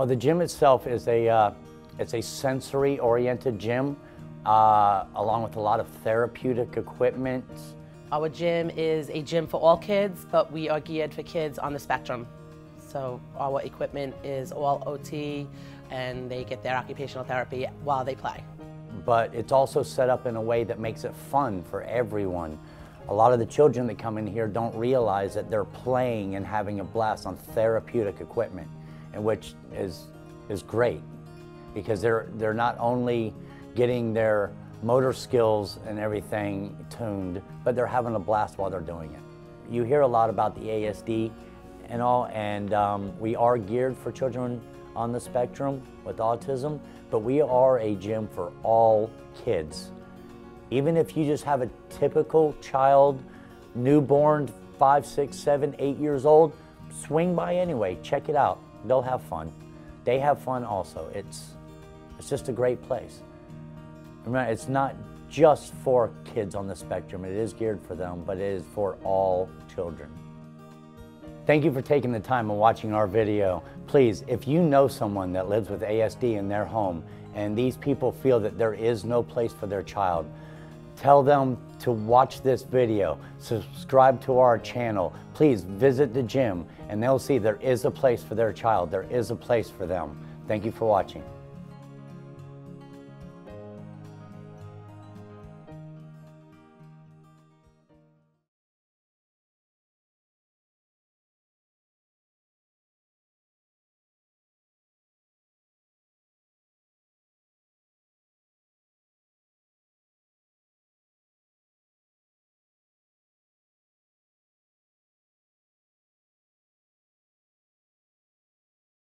Well, the gym itself is a, uh, it's a sensory-oriented gym, uh, along with a lot of therapeutic equipment. Our gym is a gym for all kids, but we are geared for kids on the spectrum. So our equipment is all OT, and they get their occupational therapy while they play. But it's also set up in a way that makes it fun for everyone. A lot of the children that come in here don't realize that they're playing and having a blast on therapeutic equipment, and which is, is great because they're, they're not only getting their motor skills and everything tuned, but they're having a blast while they're doing it. You hear a lot about the ASD and all, and um, we are geared for children on the spectrum with autism, but we are a gym for all kids. Even if you just have a typical child, newborn, five, six, seven, eight years old, swing by anyway, check it out. They'll have fun. They have fun also. It's, it's just a great place. Remember, it's not just for kids on the spectrum. It is geared for them, but it is for all children. Thank you for taking the time and watching our video. Please, if you know someone that lives with ASD in their home and these people feel that there is no place for their child, tell them to watch this video, subscribe to our channel, please visit the gym and they'll see there is a place for their child, there is a place for them. Thank you for watching.